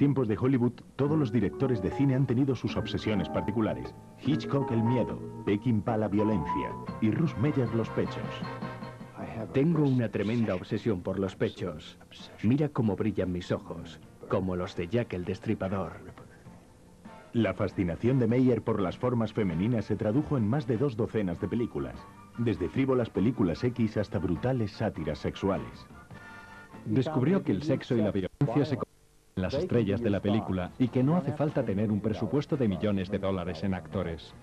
tiempos de Hollywood, todos los directores de cine han tenido sus obsesiones particulares. Hitchcock el miedo, Peckinpah la violencia y Russ Meyer los pechos. Tengo una tremenda obsesión por los pechos. Mira cómo brillan mis ojos, como los de Jack el Destripador. La fascinación de Meyer por las formas femeninas se tradujo en más de dos docenas de películas, desde frívolas películas X hasta brutales sátiras sexuales. Descubrió que el sexo y la violencia se las estrellas de la película y que no hace falta tener un presupuesto de millones de dólares en actores.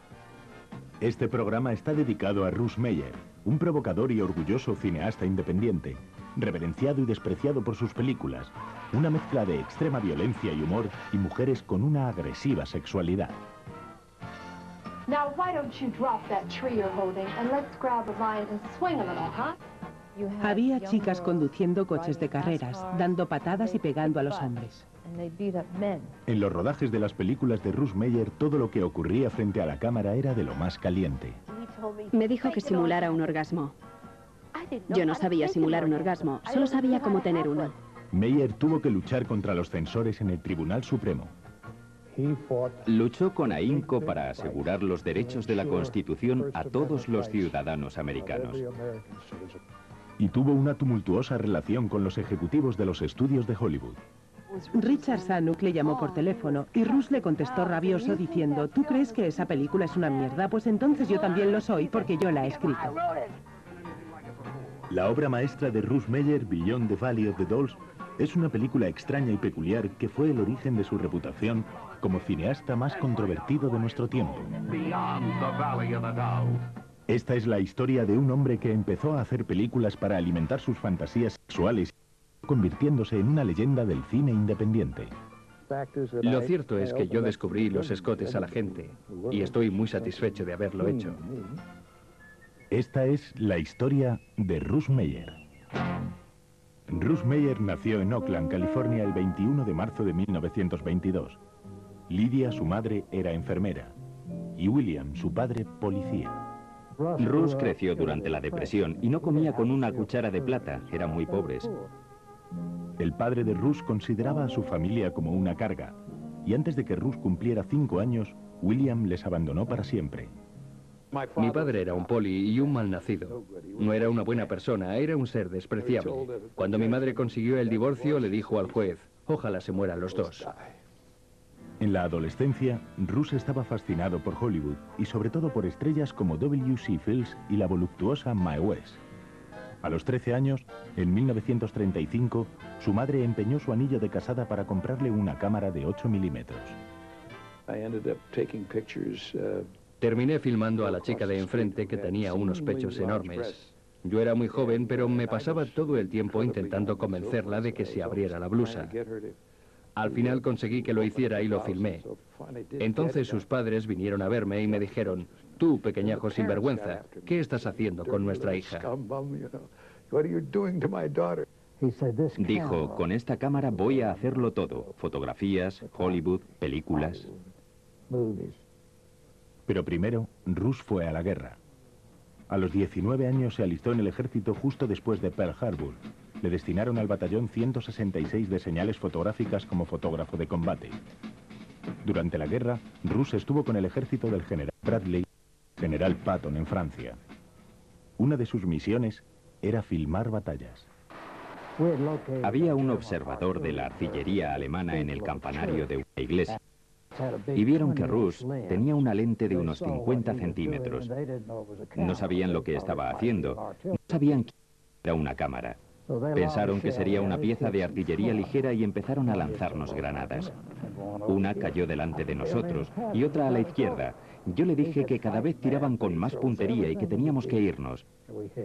Este programa está dedicado a Russ Meyer, un provocador y orgulloso cineasta independiente, reverenciado y despreciado por sus películas, una mezcla de extrema violencia y humor y mujeres con una agresiva sexualidad. Now, why don't you drop that tree you're holding and let's grab a vine and swing a little, huh? Había chicas conduciendo coches de carreras, dando patadas y pegando a los hombres. En los rodajes de las películas de Russ Meyer, todo lo que ocurría frente a la cámara era de lo más caliente. Me dijo que simulara un orgasmo. Yo no sabía simular un orgasmo, solo sabía cómo tener uno. Meyer tuvo que luchar contra los censores en el Tribunal Supremo. Luchó con ahínco para asegurar los derechos de la Constitución a todos los ciudadanos americanos y tuvo una tumultuosa relación con los ejecutivos de los estudios de Hollywood. Richard Sanuk le llamó por teléfono y Russ le contestó rabioso diciendo, ¿tú crees que esa película es una mierda? Pues entonces yo también lo soy porque yo la he escrito. La obra maestra de Russ Meyer, Beyond the Valley of the Dolls, es una película extraña y peculiar que fue el origen de su reputación como cineasta más controvertido de nuestro tiempo. Esta es la historia de un hombre que empezó a hacer películas para alimentar sus fantasías sexuales, convirtiéndose en una leyenda del cine independiente. Lo cierto es que yo descubrí los escotes a la gente y estoy muy satisfecho de haberlo hecho. Esta es la historia de Russ Meyer. Russ Meyer nació en Oakland, California, el 21 de marzo de 1922. Lydia, su madre, era enfermera y William, su padre, policía. Russ creció durante la depresión y no comía con una cuchara de plata, eran muy pobres. El padre de Russ consideraba a su familia como una carga, y antes de que Russ cumpliera cinco años, William les abandonó para siempre. Mi padre era un poli y un malnacido. No era una buena persona, era un ser despreciable. Cuando mi madre consiguió el divorcio, le dijo al juez, ojalá se mueran los dos. En la adolescencia, Russ estaba fascinado por Hollywood y sobre todo por estrellas como W.C. Fields y la voluptuosa Mae West. A los 13 años, en 1935, su madre empeñó su anillo de casada para comprarle una cámara de 8 milímetros. Uh, Terminé filmando a la chica de enfrente que tenía unos pechos enormes. Yo era muy joven, pero me pasaba todo el tiempo intentando convencerla de que se abriera la blusa. Al final conseguí que lo hiciera y lo filmé. Entonces sus padres vinieron a verme y me dijeron, tú, pequeñajo sinvergüenza, ¿qué estás haciendo con nuestra hija? Dijo, con esta cámara voy a hacerlo todo. Fotografías, Hollywood, películas. Pero primero, Russ fue a la guerra. A los 19 años se alistó en el ejército justo después de Pearl Harbor le destinaron al batallón 166 de señales fotográficas como fotógrafo de combate. Durante la guerra, Russ estuvo con el ejército del general Bradley, general Patton en Francia. Una de sus misiones era filmar batallas. Había un observador de la artillería alemana en el campanario de una iglesia y vieron que Russ tenía una lente de unos 50 centímetros. No sabían lo que estaba haciendo, no sabían que era una cámara. Pensaron que sería una pieza de artillería ligera y empezaron a lanzarnos granadas. Una cayó delante de nosotros y otra a la izquierda. Yo le dije que cada vez tiraban con más puntería y que teníamos que irnos.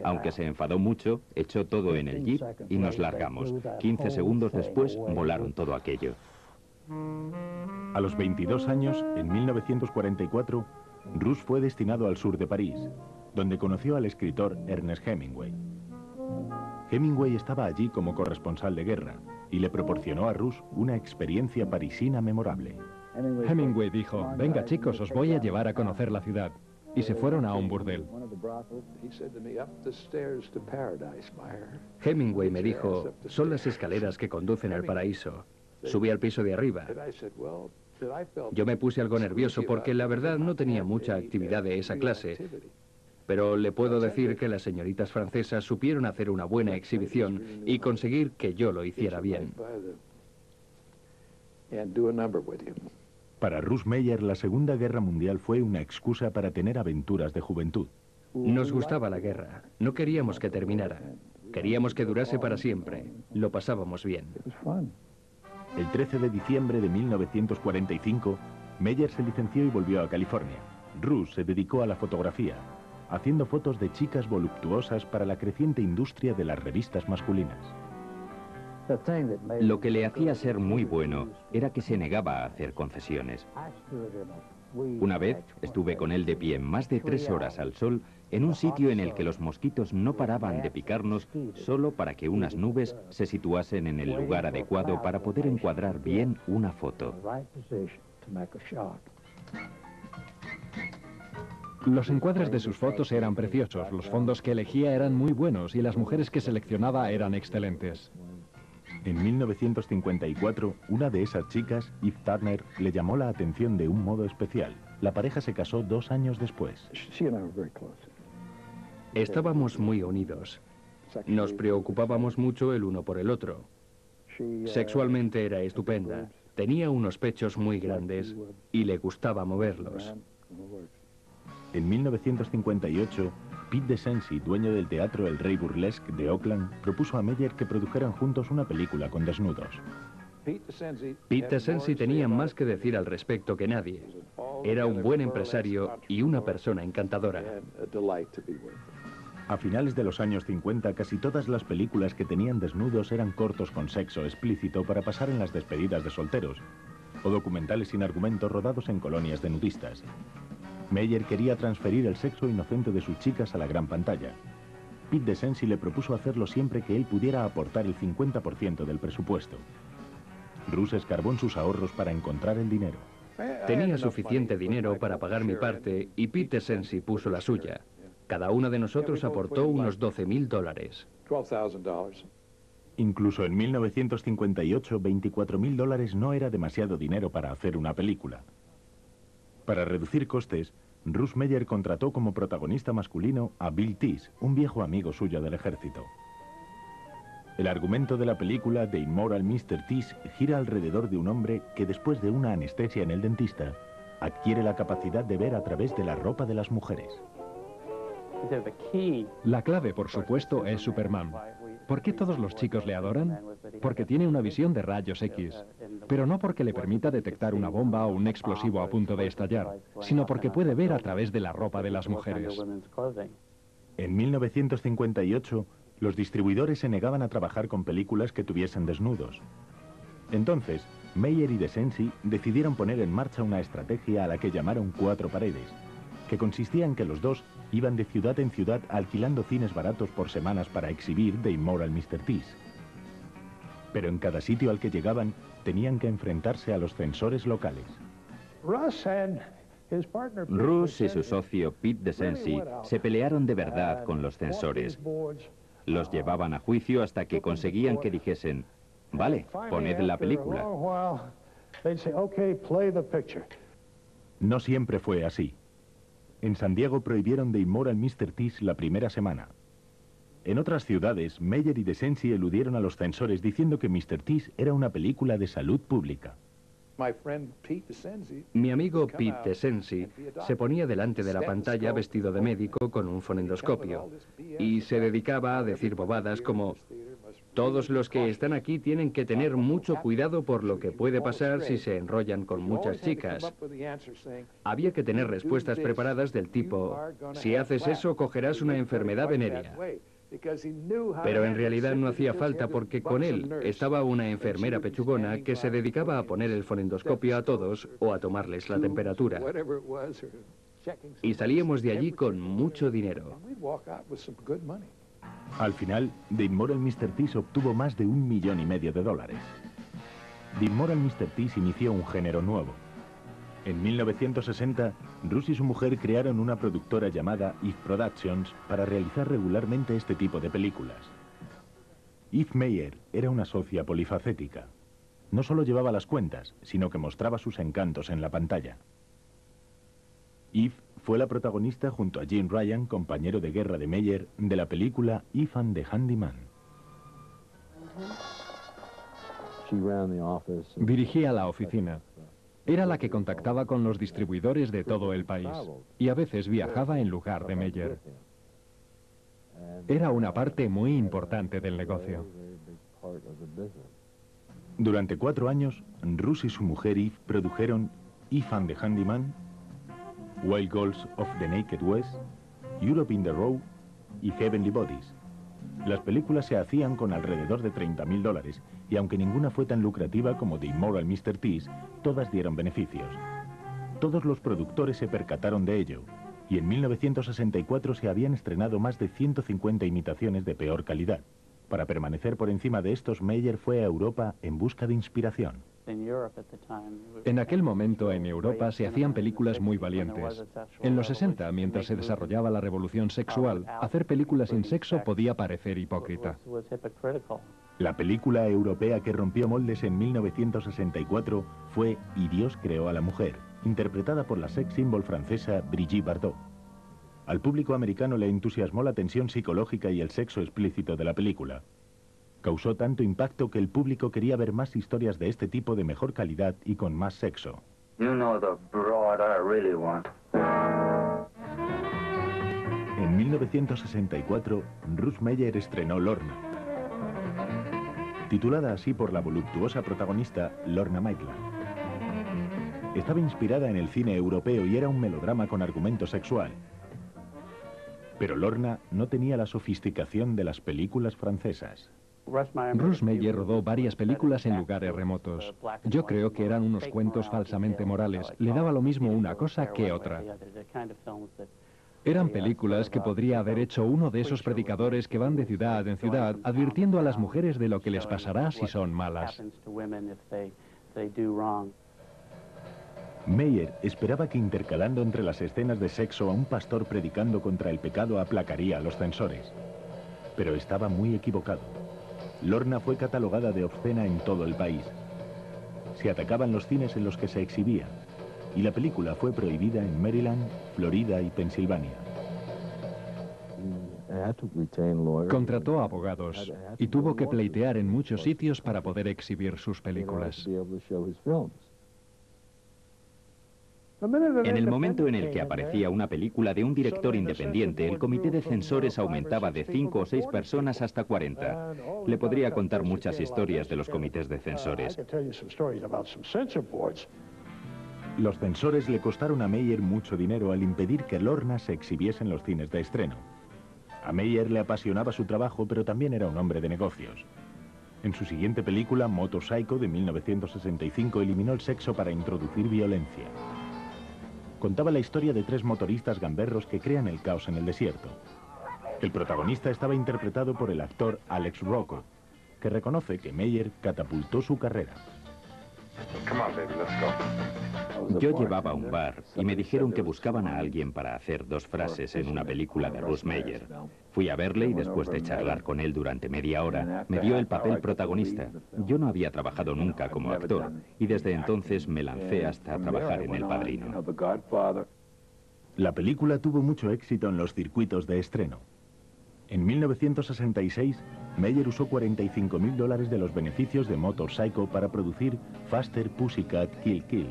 Aunque se enfadó mucho, echó todo en el jeep y nos largamos. 15 segundos después volaron todo aquello. A los 22 años, en 1944, Russ fue destinado al sur de París, donde conoció al escritor Ernest Hemingway. Hemingway estaba allí como corresponsal de guerra y le proporcionó a Russ una experiencia parisina memorable. Hemingway dijo, venga chicos, os voy a llevar a conocer la ciudad. Y se fueron a un burdel. Hemingway me dijo, son las escaleras que conducen al paraíso. Subí al piso de arriba. Yo me puse algo nervioso porque la verdad no tenía mucha actividad de esa clase, pero le puedo decir que las señoritas francesas supieron hacer una buena exhibición y conseguir que yo lo hiciera bien. Para Russ Meyer, la Segunda Guerra Mundial fue una excusa para tener aventuras de juventud. Nos gustaba la guerra. No queríamos que terminara. Queríamos que durase para siempre. Lo pasábamos bien. El 13 de diciembre de 1945, Meyer se licenció y volvió a California. Russ se dedicó a la fotografía, haciendo fotos de chicas voluptuosas para la creciente industria de las revistas masculinas. Lo que le hacía ser muy bueno era que se negaba a hacer concesiones. Una vez estuve con él de pie más de tres horas al sol en un sitio en el que los mosquitos no paraban de picarnos solo para que unas nubes se situasen en el lugar adecuado para poder encuadrar bien una foto. Los encuadres de sus fotos eran preciosos, los fondos que elegía eran muy buenos y las mujeres que seleccionaba eran excelentes. En 1954, una de esas chicas, Eve Turner, le llamó la atención de un modo especial. La pareja se casó dos años después. Estábamos muy unidos. Nos preocupábamos mucho el uno por el otro. Sexualmente era estupenda. Tenía unos pechos muy grandes y le gustaba moverlos. En 1958, Pete DeSensi, dueño del teatro El Rey Burlesque de Oakland, propuso a Meyer que produjeran juntos una película con desnudos. Pete DeSensi tenía más que decir al respecto que nadie. Era un buen empresario y una persona encantadora. A finales de los años 50, casi todas las películas que tenían desnudos eran cortos con sexo explícito para pasar en las despedidas de solteros, o documentales sin argumento rodados en colonias de nudistas. Meyer quería transferir el sexo inocente de sus chicas a la gran pantalla. Pete DeSensi le propuso hacerlo siempre que él pudiera aportar el 50% del presupuesto. Russ escarbó en sus ahorros para encontrar el dinero. Tenía suficiente dinero para pagar mi parte y Pete DeSensi puso la suya. Cada uno de nosotros aportó unos 12 mil dólares. Incluso en 1958, 24 mil dólares no era demasiado dinero para hacer una película. Para reducir costes, Russ Meyer contrató como protagonista masculino a Bill Tease, un viejo amigo suyo del ejército. El argumento de la película The Immoral Mr. Tease gira alrededor de un hombre que después de una anestesia en el dentista, adquiere la capacidad de ver a través de la ropa de las mujeres. La clave, por supuesto, es Superman. ¿Por qué todos los chicos le adoran? Porque tiene una visión de rayos X, pero no porque le permita detectar una bomba o un explosivo a punto de estallar, sino porque puede ver a través de la ropa de las mujeres. En 1958, los distribuidores se negaban a trabajar con películas que tuviesen desnudos. Entonces, Meyer y DeSensi decidieron poner en marcha una estrategia a la que llamaron Cuatro Paredes, que consistía en que los dos iban de ciudad en ciudad alquilando cines baratos por semanas para exhibir The Immoral Mr. Tease. Pero en cada sitio al que llegaban tenían que enfrentarse a los censores locales. Russ y su socio Pete DeSensi se pelearon de verdad con los censores. Los llevaban a juicio hasta que conseguían que dijesen, vale, poned la película. No siempre fue así. En San Diego prohibieron The Immoral Mr. Tease la primera semana. En otras ciudades, Meyer y DeSensi eludieron a los censores diciendo que Mr. Tease era una película de salud pública. Mi amigo Pete DeSensi se ponía delante de la pantalla vestido de médico con un fonendoscopio y se dedicaba a decir bobadas como todos los que están aquí tienen que tener mucho cuidado por lo que puede pasar si se enrollan con muchas chicas. Había que tener respuestas preparadas del tipo, si haces eso cogerás una enfermedad venérea. Pero en realidad no hacía falta porque con él estaba una enfermera pechugona que se dedicaba a poner el fonendoscopio a todos o a tomarles la temperatura. Y salíamos de allí con mucho dinero. Al final, The Immoral Mr. Tease obtuvo más de un millón y medio de dólares. The Immoral Mr. Tease inició un género nuevo. En 1960, Russ y su mujer crearon una productora llamada If Productions para realizar regularmente este tipo de películas. Eve Meyer era una socia polifacética. no solo llevaba las cuentas, sino que mostraba sus encantos en la pantalla. Eve fue la protagonista junto a Jim Ryan, compañero de guerra de Meyer, de la película Eve and the Handyman. Dirigía la oficina. Era la que contactaba con los distribuidores de todo el país y a veces viajaba en lugar de Meyer. Era una parte muy importante del negocio. Durante cuatro años, Russ y su mujer Eve produjeron Eve and the Handyman, Wild Goals of the Naked West, Europe in the Row y Heavenly Bodies. Las películas se hacían con alrededor de 30.000 dólares y aunque ninguna fue tan lucrativa como The Immoral Mr. Tease, todas dieron beneficios. Todos los productores se percataron de ello y en 1964 se habían estrenado más de 150 imitaciones de peor calidad. Para permanecer por encima de estos, Meyer fue a Europa en busca de inspiración. En aquel momento en Europa se hacían películas muy valientes. En los 60, mientras se desarrollaba la revolución sexual, hacer películas sin sexo podía parecer hipócrita. La película europea que rompió moldes en 1964 fue Y Dios creó a la mujer, interpretada por la sex symbol francesa Brigitte Bardot. Al público americano le entusiasmó la tensión psicológica y el sexo explícito de la película. Causó tanto impacto que el público quería ver más historias de este tipo de mejor calidad y con más sexo. En 1964, Ruth Meyer estrenó Lorna. Titulada así por la voluptuosa protagonista Lorna Maitland. Estaba inspirada en el cine europeo y era un melodrama con argumento sexual. Pero Lorna no tenía la sofisticación de las películas francesas. Bruce Meyer rodó varias películas en lugares remotos. Yo creo que eran unos cuentos falsamente morales. Le daba lo mismo una cosa que otra. Eran películas que podría haber hecho uno de esos predicadores que van de ciudad en ciudad advirtiendo a las mujeres de lo que les pasará si son malas. Meyer esperaba que intercalando entre las escenas de sexo a un pastor predicando contra el pecado aplacaría a los censores. Pero estaba muy equivocado. Lorna fue catalogada de obscena en todo el país. Se atacaban los cines en los que se exhibía, y la película fue prohibida en Maryland, Florida y Pensilvania. Contrató abogados y tuvo que pleitear en muchos sitios para poder exhibir sus películas. En el momento en el que aparecía una película de un director independiente, el comité de censores aumentaba de 5 o 6 personas hasta 40. Le podría contar muchas historias de los comités de censores. Los censores le costaron a Meyer mucho dinero al impedir que Lorna se exhibiese en los cines de estreno. A Meyer le apasionaba su trabajo, pero también era un hombre de negocios. En su siguiente película, Motorcycle, de 1965, eliminó el sexo para introducir violencia contaba la historia de tres motoristas gamberros que crean el caos en el desierto. El protagonista estaba interpretado por el actor Alex Rocco, que reconoce que Meyer catapultó su carrera. Yo llevaba un bar y me dijeron que buscaban a alguien para hacer dos frases en una película de Russ Meyer. Fui a verle y después de charlar con él durante media hora, me dio el papel protagonista. Yo no había trabajado nunca como actor y desde entonces me lancé hasta trabajar en El Padrino. La película tuvo mucho éxito en los circuitos de estreno. En 1966, Meyer usó 45 mil dólares de los beneficios de Motor Psycho para producir Faster Pussycat Kill Kill.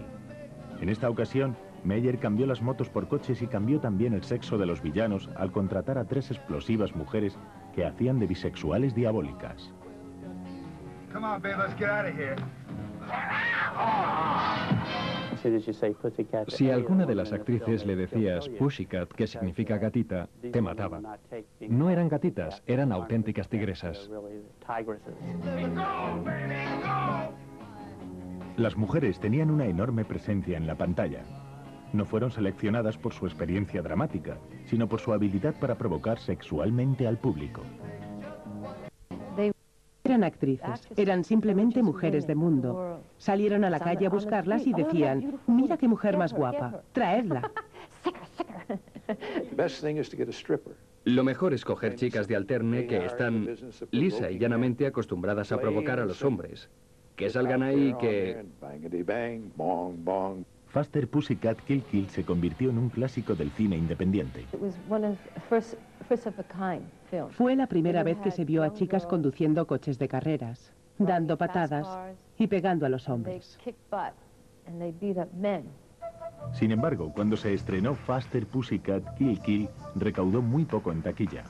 En esta ocasión, Meyer cambió las motos por coches y cambió también el sexo de los villanos al contratar a tres explosivas mujeres que hacían de bisexuales diabólicas. Si a alguna de las actrices le decías Pussycat, que significa gatita, te mataba. No eran gatitas, eran auténticas tigresas. Las mujeres tenían una enorme presencia en la pantalla. No fueron seleccionadas por su experiencia dramática, sino por su habilidad para provocar sexualmente al público. Eran actrices, eran simplemente mujeres de mundo. Salieron a la calle a buscarlas y decían, mira qué mujer más guapa, traedla. Lo mejor es coger chicas de alterne que están lisa y llanamente acostumbradas a provocar a los hombres. Que salgan ahí y que... Faster Pussycat Kill Kill se convirtió en un clásico del cine independiente. Fue la primera vez que se vio a chicas conduciendo coches de carreras, dando patadas y pegando a los hombres. Sin embargo, cuando se estrenó Faster Pussycat Kill Kill, recaudó muy poco en taquilla.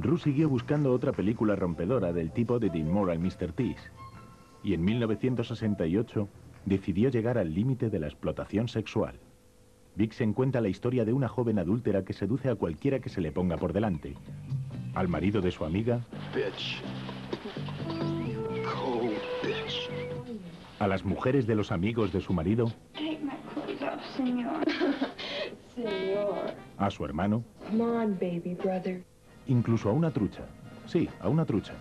Ruth siguió buscando otra película rompedora del tipo de The Immoral Mr. Tease, y en 1968 decidió llegar al límite de la explotación sexual. Vixen cuenta la historia de una joven adúltera que seduce a cualquiera que se le ponga por delante. Al marido de su amiga. A las mujeres de los amigos de su marido. A su hermano. Incluso a una trucha. Sí, a una trucha.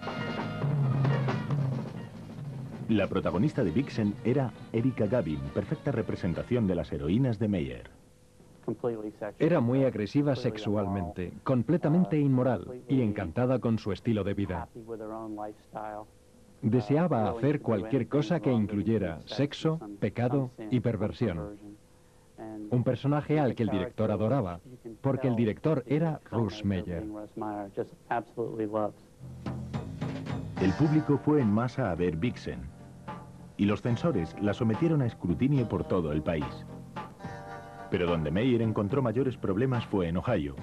La protagonista de Vixen era Erika Gavin, perfecta representación de las heroínas de Meyer. Era muy agresiva sexualmente, completamente inmoral y encantada con su estilo de vida. Deseaba hacer cualquier cosa que incluyera sexo, pecado y perversión. Un personaje al que el director adoraba, porque el director era Russ Meyer. El público fue en masa a ver Vixen, y los censores la sometieron a escrutinio por todo el país. Pero donde Meyer encontró mayores problemas fue en Ohio,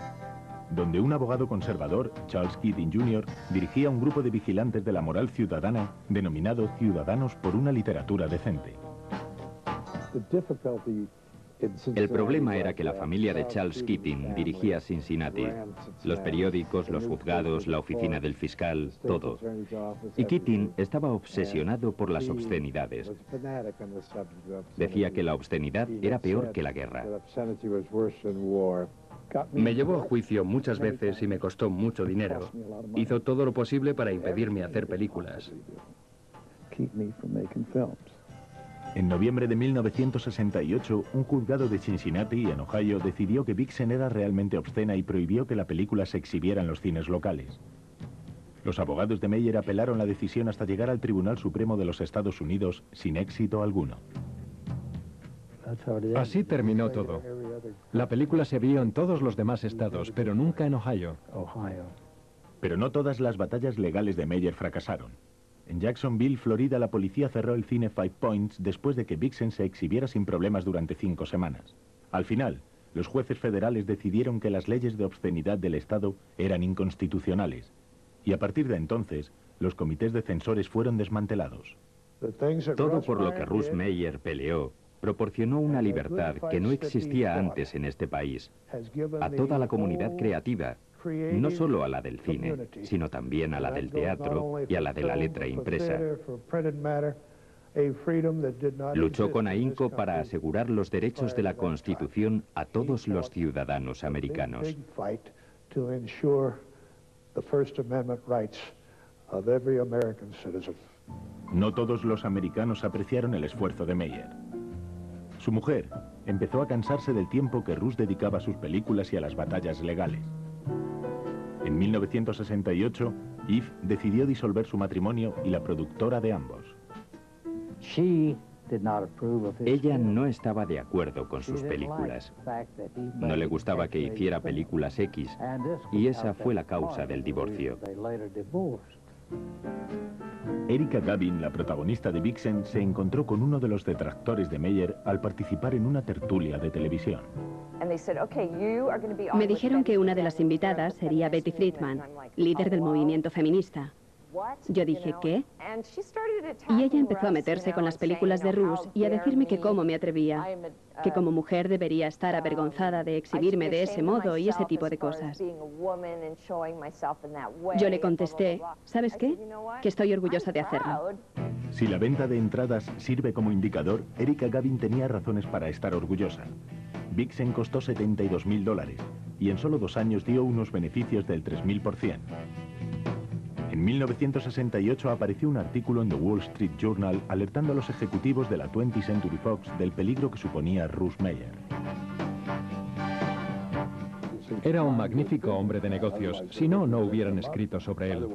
donde un abogado conservador, Charles Keating Jr., dirigía un grupo de vigilantes de la moral ciudadana denominado Ciudadanos por una literatura decente. El problema era que la familia de Charles Keating dirigía Cincinnati. Los periódicos, los juzgados, la oficina del fiscal, todo. Y Keating estaba obsesionado por las obscenidades. Decía que la obscenidad era peor que la guerra. Me llevó a juicio muchas veces y me costó mucho dinero. Hizo todo lo posible para impedirme hacer películas. En noviembre de 1968, un juzgado de Cincinnati, en Ohio, decidió que Vixen era realmente obscena y prohibió que la película se exhibiera en los cines locales. Los abogados de Meyer apelaron la decisión hasta llegar al Tribunal Supremo de los Estados Unidos sin éxito alguno. Así terminó todo. La película se vio en todos los demás estados, pero nunca en Ohio. Pero no todas las batallas legales de Meyer fracasaron. En Jacksonville, Florida, la policía cerró el cine Five Points después de que Vixen se exhibiera sin problemas durante cinco semanas. Al final, los jueces federales decidieron que las leyes de obscenidad del Estado eran inconstitucionales. Y a partir de entonces, los comités de censores fueron desmantelados. Todo por lo que Russ Meyer peleó proporcionó una libertad que no existía antes en este país a toda la comunidad creativa no solo a la del cine, sino también a la del teatro y a la de la letra impresa. Luchó con ahínco para asegurar los derechos de la Constitución a todos los ciudadanos americanos. No todos los americanos apreciaron el esfuerzo de Meyer. Su mujer empezó a cansarse del tiempo que Rus dedicaba a sus películas y a las batallas legales. En 1968, Eve decidió disolver su matrimonio y la productora de ambos. Ella no estaba de acuerdo con sus películas. No le gustaba que hiciera películas X y esa fue la causa del divorcio. Erika Gavin, la protagonista de Vixen, se encontró con uno de los detractores de Meyer al participar en una tertulia de televisión. Me dijeron que una de las invitadas sería Betty Friedman, líder del movimiento feminista. Yo dije, ¿qué? Y ella empezó a meterse con las películas de Rush y a decirme que cómo me atrevía, que como mujer debería estar avergonzada de exhibirme de ese modo y ese tipo de cosas. Yo le contesté, ¿sabes qué? Que estoy orgullosa de hacerlo. Si la venta de entradas sirve como indicador, Erika Gavin tenía razones para estar orgullosa. Vixen costó 72 mil dólares y en solo dos años dio unos beneficios del 3.000%. En 1968 apareció un artículo en The Wall Street Journal alertando a los ejecutivos de la 20th Century Fox del peligro que suponía Russ Meyer. Era un magnífico hombre de negocios, si no, no hubieran escrito sobre él.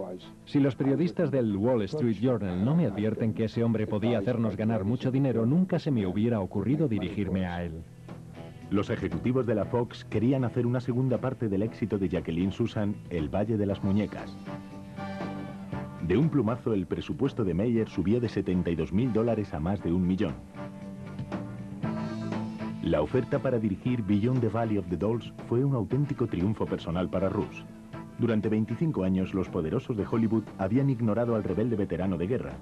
Si los periodistas del Wall Street Journal no me advierten que ese hombre podía hacernos ganar mucho dinero, nunca se me hubiera ocurrido dirigirme a él. Los ejecutivos de la Fox querían hacer una segunda parte del éxito de Jacqueline Susan, El Valle de las Muñecas. De un plumazo, el presupuesto de Meyer subió de 72 mil dólares a más de un millón. La oferta para dirigir Beyond the Valley of the Dolls fue un auténtico triunfo personal para Russ. Durante 25 años, los poderosos de Hollywood habían ignorado al rebelde veterano de guerra,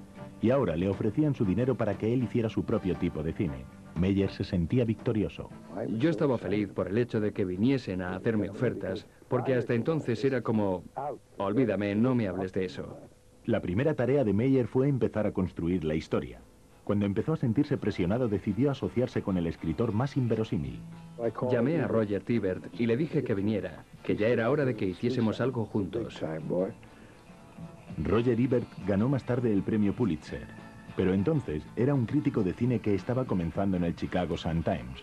y ahora le ofrecían su dinero para que él hiciera su propio tipo de cine. Meyer se sentía victorioso. Yo estaba feliz por el hecho de que viniesen a hacerme ofertas, porque hasta entonces era como, olvídame, no me hables de eso. La primera tarea de Meyer fue empezar a construir la historia. Cuando empezó a sentirse presionado, decidió asociarse con el escritor más inverosímil. Llamé a Roger Tibert y le dije que viniera, que ya era hora de que hiciésemos algo juntos. Roger Ebert ganó más tarde el premio Pulitzer, pero entonces era un crítico de cine que estaba comenzando en el Chicago Sun-Times.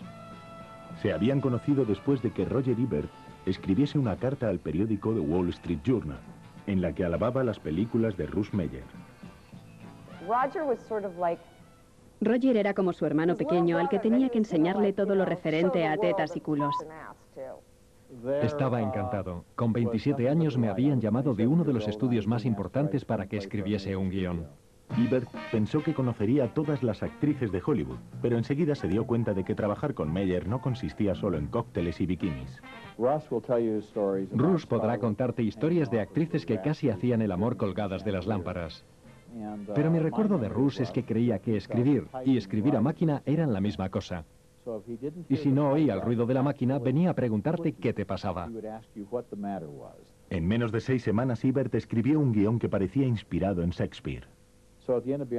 Se habían conocido después de que Roger Ebert escribiese una carta al periódico The Wall Street Journal, en la que alababa las películas de Russ Meyer. Roger era como su hermano pequeño al que tenía que enseñarle todo lo referente a tetas y culos. Estaba encantado. Con 27 años me habían llamado de uno de los estudios más importantes para que escribiese un guion. Ebert pensó que conocería a todas las actrices de Hollywood, pero enseguida se dio cuenta de que trabajar con Meyer no consistía solo en cócteles y bikinis. Russ podrá contarte historias de actrices que casi hacían el amor colgadas de las lámparas. Pero mi recuerdo de Russ es que creía que escribir y escribir a máquina eran la misma cosa. Y si no oía el ruido de la máquina, venía a preguntarte qué te pasaba. En menos de seis semanas, Ebert escribió un guion que parecía inspirado en Shakespeare.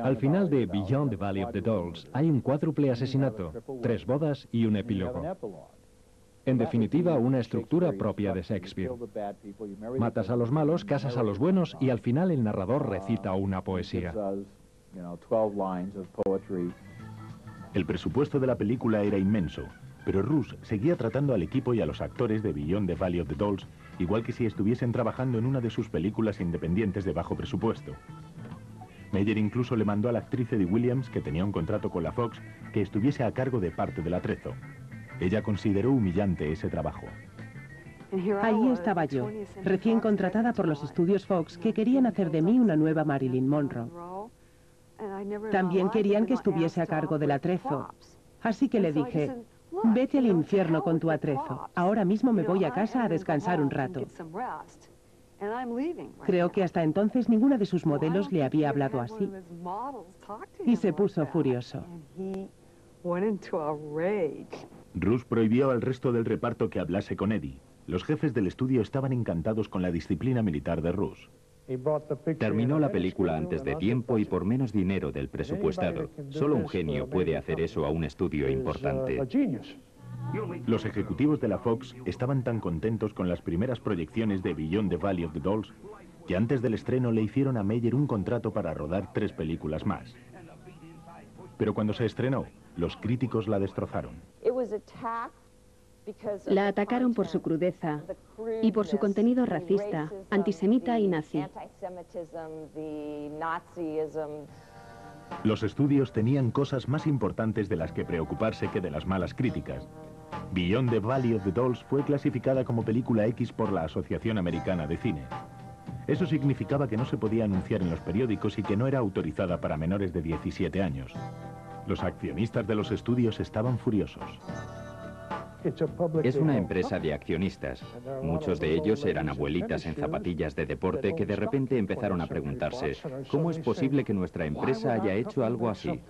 Al final de Beyond the Valley of the Dolls hay un cuádruple asesinato, tres bodas y un epílogo. En definitiva, una estructura propia de Shakespeare. Matas a los malos, casas a los buenos y al final el narrador recita una poesía. El presupuesto de la película era inmenso, pero Russ seguía tratando al equipo y a los actores de Beyond the Valley of the Dolls igual que si estuviesen trabajando en una de sus películas independientes de bajo presupuesto. Meyer incluso le mandó a la actriz Eddie Williams, que tenía un contrato con la Fox, que estuviese a cargo de parte del atrezo. Ella consideró humillante ese trabajo. Allí estaba yo, recién contratada por los estudios Fox, que querían hacer de mí una nueva Marilyn Monroe. También querían que estuviese a cargo del atrezo. Así que le dije, vete al infierno con tu atrezo. Ahora mismo me voy a casa a descansar un rato. Creo que hasta entonces ninguna de sus modelos le había hablado así. Y se puso furioso. Russ prohibió al resto del reparto que hablase con Eddie. Los jefes del estudio estaban encantados con la disciplina militar de Russ. Terminó la película antes de tiempo y por menos dinero del presupuestado. Solo un genio puede hacer eso a un estudio importante. Los ejecutivos de la Fox estaban tan contentos con las primeras proyecciones de Beyond the Valley of the Dolls que antes del estreno le hicieron a Meyer un contrato para rodar tres películas más. Pero cuando se estrenó, los críticos la destrozaron. La atacaron por su crudeza y por su contenido racista, antisemita y nazi. Los estudios tenían cosas más importantes de las que preocuparse que de las malas críticas. Beyond the Valley of the Dolls fue clasificada como película X por la Asociación Americana de Cine. Eso significaba que no se podía anunciar en los periódicos y que no era autorizada para menores de 17 años. Los accionistas de los estudios estaban furiosos. Es una empresa de accionistas. Muchos de ellos eran abuelitas en zapatillas de deporte que de repente empezaron a preguntarse, ¿cómo es posible que nuestra empresa haya hecho algo así?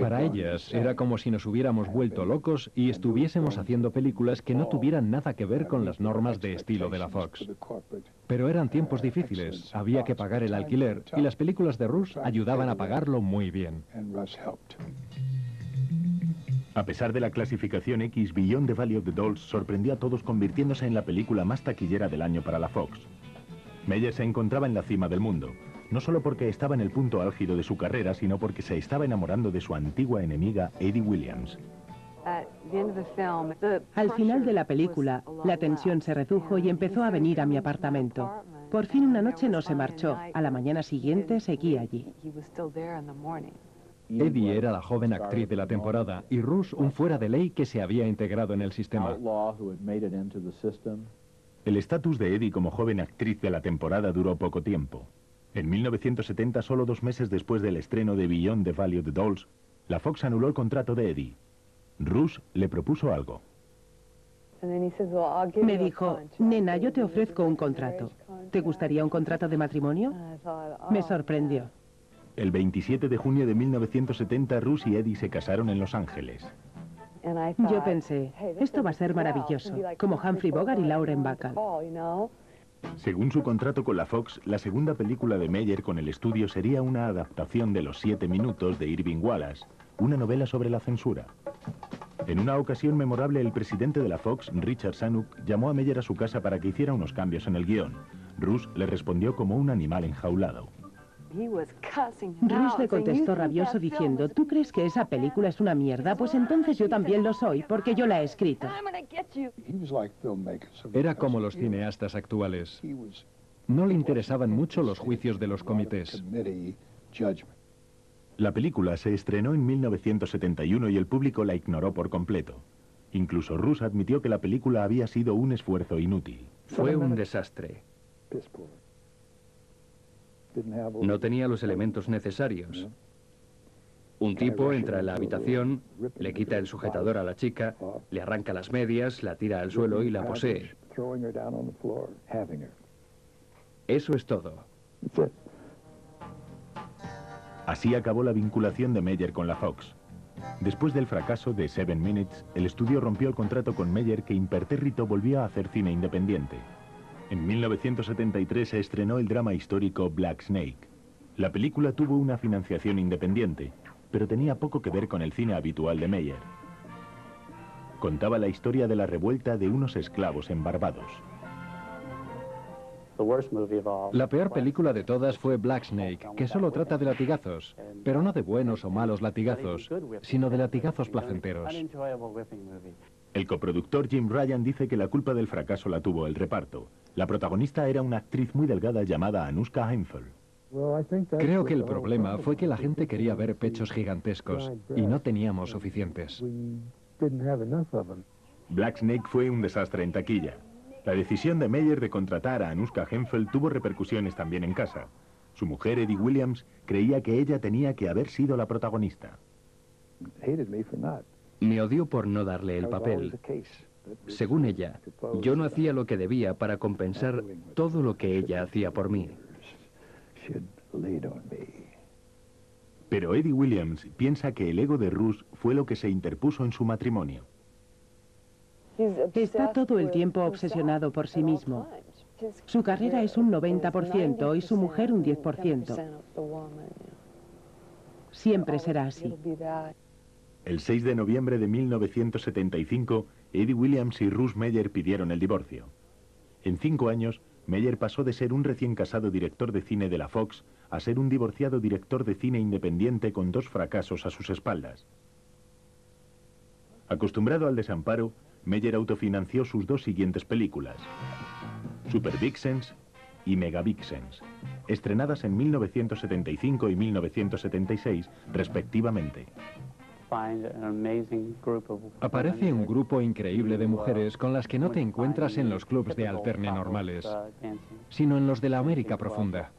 Para ellas era como si nos hubiéramos vuelto locos y estuviésemos haciendo películas que no tuvieran nada que ver con las normas de estilo de la Fox. Pero eran tiempos difíciles, había que pagar el alquiler y las películas de Rush ayudaban a pagarlo muy bien. A pesar de la clasificación X, Beyond the Valley of the Dolls sorprendió a todos convirtiéndose en la película más taquillera del año para la Fox. Meyer se encontraba en la cima del mundo no solo porque estaba en el punto álgido de su carrera, sino porque se estaba enamorando de su antigua enemiga, Eddie Williams. Al final de la película, la tensión se redujo y empezó a venir a mi apartamento. Por fin una noche no se marchó. A la mañana siguiente seguía allí. Eddie era la joven actriz de la temporada y Russ un fuera de ley que se había integrado en el sistema. El estatus de Eddie como joven actriz de la temporada duró poco tiempo. En 1970, solo dos meses después del estreno de Beyond the Valley of the Dolls, la Fox anuló el contrato de Eddie. Russ le propuso algo. Me dijo, nena, yo te ofrezco un contrato. ¿Te gustaría un contrato de matrimonio? Me sorprendió. El 27 de junio de 1970, Russ y Eddie se casaron en Los Ángeles. Yo pensé, esto va a ser maravilloso, como Humphrey Bogart y Lauren Bacall. Según su contrato con la Fox, la segunda película de Meyer con el estudio sería una adaptación de Los Siete Minutos de Irving Wallace, una novela sobre la censura. En una ocasión memorable, el presidente de la Fox, Richard Sanuk, llamó a Meyer a su casa para que hiciera unos cambios en el guion. Russ le respondió como un animal enjaulado. Russ le contestó rabioso diciendo, ¿tú crees que esa película es una mierda? Pues entonces yo también lo soy, porque yo la he escrito. Era como los cineastas actuales. No le interesaban mucho los juicios de los comités. La película se estrenó en 1971 y el público la ignoró por completo. Incluso Russ admitió que la película había sido un esfuerzo inútil. Fue un desastre. No tenía los elementos necesarios. Un tipo entra en la habitación, le quita el sujetador a la chica, le arranca las medias, la tira al suelo y la posee. Eso es todo. Así acabó la vinculación de Meyer con la Fox. Después del fracaso de Seven Minutes, el estudio rompió el contrato con Meyer que impertérrito volvió a hacer cine independiente. En 1973 se estrenó el drama histórico Black Snake. La película tuvo una financiación independiente, pero tenía poco que ver con el cine habitual de Meyer. Contaba la historia de la revuelta de unos esclavos en Barbados. La peor película de todas fue Black Snake, que solo trata de latigazos, pero no de buenos o malos latigazos, sino de latigazos placenteros. El coproductor Jim Ryan dice que la culpa del fracaso la tuvo el reparto. La protagonista era una actriz muy delgada llamada Anushka Heinfeld. Creo que el problema fue que la gente quería ver pechos gigantescos y no teníamos suficientes. Black Snake fue un desastre en taquilla. La decisión de Meyer de contratar a Anushka Heinfeld tuvo repercusiones también en casa. Su mujer, Eddie Williams, creía que ella tenía que haber sido la protagonista. Me odió por no darle el papel. Según ella, yo no hacía lo que debía para compensar todo lo que ella hacía por mí. Pero Eddie Williams piensa que el ego de Ruth fue lo que se interpuso en su matrimonio. Está todo el tiempo obsesionado por sí mismo. Su carrera es un 90% y su mujer un 10%. Siempre será así. El 6 de noviembre de 1975, Eddie Williams y Ruth Meyer pidieron el divorcio. En cinco años, Meyer pasó de ser un recién casado director de cine de la Fox a ser un divorciado director de cine independiente con dos fracasos a sus espaldas. Acostumbrado al desamparo, Meyer autofinanció sus dos siguientes películas, Super Vixens y Mega Vixens, estrenadas en 1975 y 1976, respectivamente. Aparece un grupo increíble de mujeres con las que no te encuentras en los clubs de alterne normales, sino en los de la América profunda.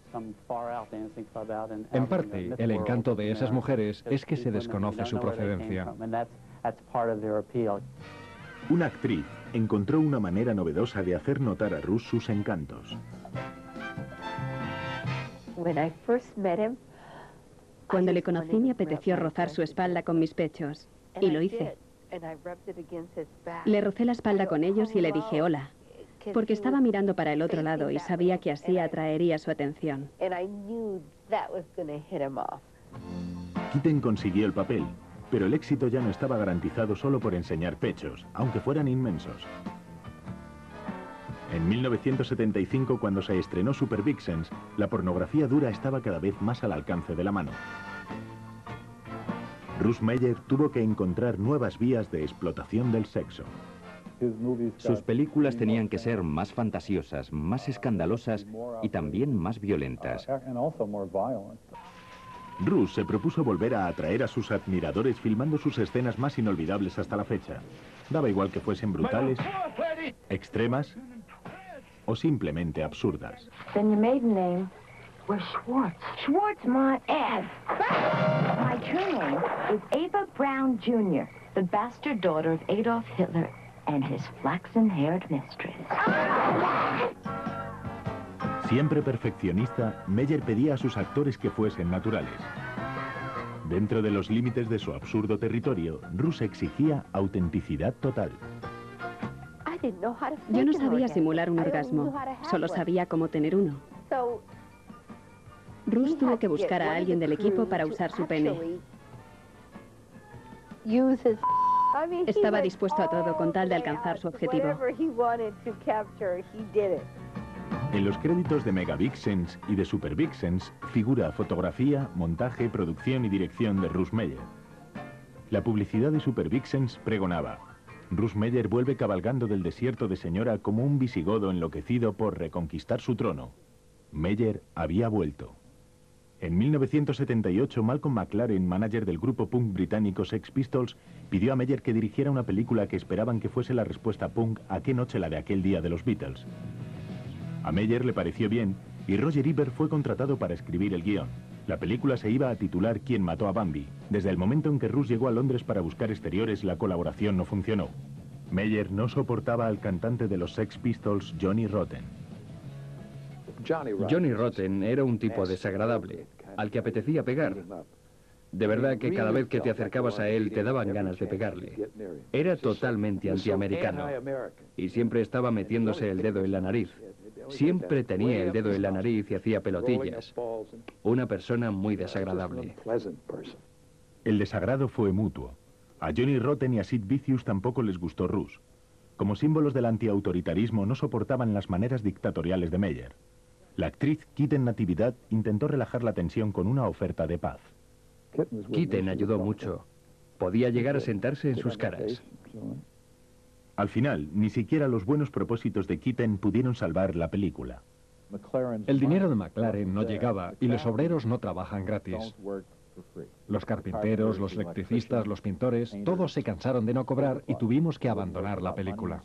En parte, el encanto de esas mujeres es que se desconoce su procedencia. Una actriz encontró una manera novedosa de hacer notar a Russ sus encantos. Cuando le conocí me apeteció rozar su espalda con mis pechos. Y lo hice. Le rocé la espalda con ellos y le dije hola. Porque estaba mirando para el otro lado y sabía que así atraería su atención. Kitten consiguió el papel, pero el éxito ya no estaba garantizado solo por enseñar pechos, aunque fueran inmensos. En 1975, cuando se estrenó Super Vixens, la pornografía dura estaba cada vez más al alcance de la mano. Russ Meyer tuvo que encontrar nuevas vías de explotación del sexo. Sus películas tenían que ser más fantasiosas, más escandalosas y también más violentas. Russ se propuso volver a atraer a sus admiradores filmando sus escenas más inolvidables hasta la fecha. Daba igual que fuesen brutales, extremas o simplemente absurdas. Then your maiden name was Schwartz. Schwartz, my ass. My true name is Ava Brown Jr., the bastard daughter of Adolf Hitler and his flaxen-haired mistress. Siempre perfeccionista, Meyer pedía a sus actores que fuesen naturales. Dentro de los límites de su absurdo territorio, Russ exigía autenticidad total. Yo no sabía simular un orgasmo, solo sabía cómo tener uno. Russ tuvo que buscar a alguien del equipo para usar su pene. Estaba dispuesto a todo con tal de alcanzar su objetivo. En los créditos de Mega Vixens y de Super Vixens figura fotografía, montaje, producción y dirección de Russ Meyer. La publicidad de Super Vixens pregonaba Russ Meyer vuelve cabalgando del desierto de Señora como un visigodo enloquecido por reconquistar su trono. Meyer había vuelto. En 1978, Malcolm McLaren, manager del grupo punk británico Sex Pistols, pidió a Meyer que dirigiera una película que esperaban que fuese la respuesta punk a qué noche la de aquel día de los Beatles. A Meyer le pareció bien y Roger Ebert fue contratado para escribir el guion. La película se iba a titular ¿Quién mató a Bambi? Desde el momento en que Russ llegó a Londres para buscar exteriores, la colaboración no funcionó. Meyer no soportaba al cantante de los Sex Pistols, Johnny Rotten. Johnny Rotten era un tipo desagradable, al que apetecía pegar. De verdad que cada vez que te acercabas a él te daban ganas de pegarle. Era totalmente antiamericano y siempre estaba metiéndose el dedo en la nariz. Siempre tenía el dedo en la nariz y hacía pelotillas. Una persona muy desagradable. El desagrado fue mutuo. A Johnny Rotten y a Sid Vicious tampoco les gustó Russ. Como símbolos del antiautoritarismo no soportaban las maneras dictatoriales de Meyer. La actriz Kitten Natividad intentó relajar la tensión con una oferta de paz. Kitten ayudó mucho. Podía llegar a sentarse en sus caras. Al final, ni siquiera los buenos propósitos de Kitten pudieron salvar la película. El dinero de McLaren no llegaba y los obreros no trabajan gratis. Los carpinteros, los electricistas, los pintores, todos se cansaron de no cobrar y tuvimos que abandonar la película.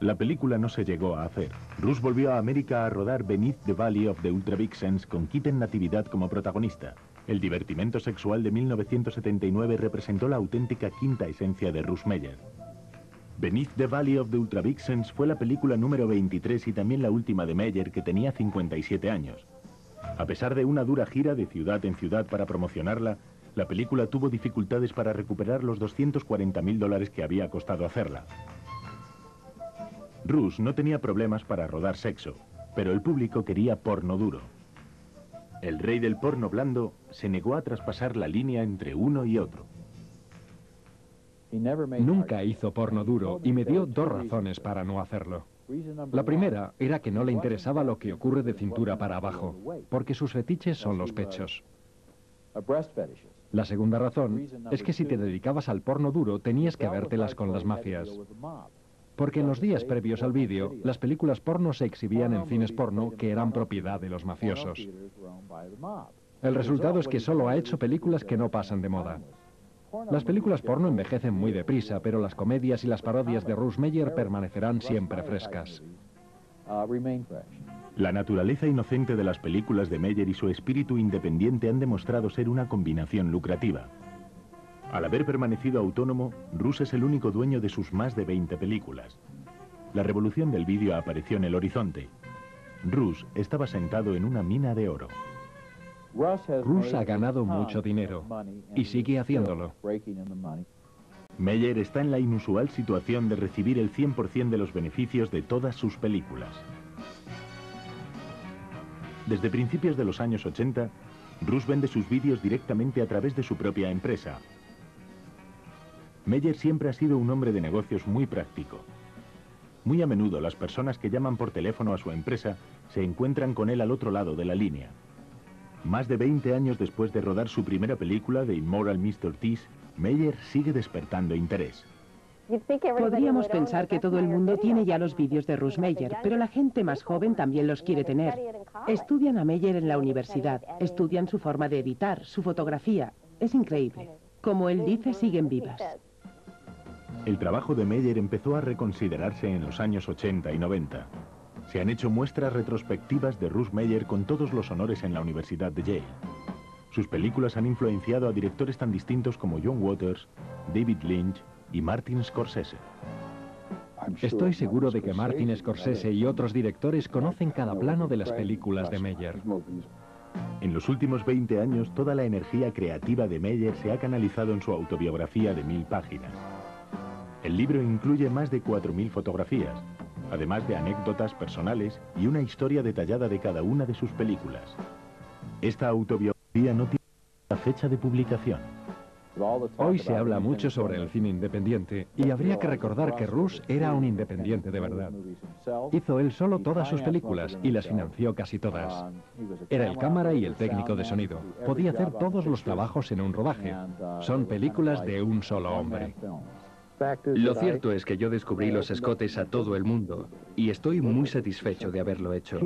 La película no se llegó a hacer. Russ volvió a América a rodar Beneath the Valley of the Ultra Vixens con Kitten Natividad como protagonista. El divertimento sexual de 1979 representó la auténtica quinta esencia de Russ Meyer. Beneath the Valley of the Ultra Vixens fue la película número 23 y también la última de Meyer, que tenía 57 años. A pesar de una dura gira de ciudad en ciudad para promocionarla, la película tuvo dificultades para recuperar los 240 mil dólares que había costado hacerla. Russ no tenía problemas para rodar sexo, pero el público quería porno duro. El rey del porno blando se negó a traspasar la línea entre uno y otro. Nunca hizo porno duro y me dio dos razones para no hacerlo. La primera era que no le interesaba lo que ocurre de cintura para abajo, porque sus fetiches son los pechos. La segunda razón es que si te dedicabas al porno duro tenías que vértelas con las mafias. Porque en los días previos al vídeo, las películas porno se exhibían en cines porno que eran propiedad de los mafiosos. El resultado es que solo ha hecho películas que no pasan de moda. Las películas porno envejecen muy deprisa, pero las comedias y las parodias de Russ Meyer permanecerán siempre frescas. La naturaleza inocente de las películas de Meyer y su espíritu independiente han demostrado ser una combinación lucrativa. Al haber permanecido autónomo, Russ es el único dueño de sus más de 20 películas. La revolución del vídeo apareció en el horizonte. Russ estaba sentado en una mina de oro. Russ ha ganado mucho dinero y sigue haciéndolo. Meyer está en la inusual situación de recibir el 100% de los beneficios de todas sus películas. Desde principios de los años 80, Russ vende sus vídeos directamente a través de su propia empresa. Meyer siempre ha sido un hombre de negocios muy práctico. Muy a menudo las personas que llaman por teléfono a su empresa se encuentran con él al otro lado de la línea. Más de 20 años después de rodar su primera película, The Immoral Mr. Tease, Meyer sigue despertando interés. Podríamos pensar que todo el mundo tiene ya los vídeos de Russ Meyer, pero la gente más joven también los quiere tener. Estudian a Meyer en la universidad, estudian su forma de editar, su fotografía. Es increíble. Como él dice, siguen vivas. El trabajo de Meyer empezó a reconsiderarse en los años 80 y 90. Se han hecho muestras retrospectivas de Russ Meyer con todos los honores en la Universidad de Yale. Sus películas han influenciado a directores tan distintos como John Waters, David Lynch y Martin Scorsese. Estoy seguro de que Martin Scorsese y otros directores conocen cada plano de las películas de Meyer. En los últimos 20 años, toda la energía creativa de Meyer se ha canalizado en su autobiografía de mil páginas. El libro incluye más de 4.000 fotografías, además de anécdotas personales y una historia detallada de cada una de sus películas. Esta autobiografía no tiene fecha de publicación. Hoy se habla mucho sobre el cine independiente y habría que recordar que Rush era un independiente de verdad. Hizo él solo todas sus películas y las financió casi todas. Era el cámara y el técnico de sonido. Podía hacer todos los trabajos en un rodaje. Son películas de un solo hombre. Lo cierto es que yo descubrí los escotes a todo el mundo y estoy muy satisfecho de haberlo hecho.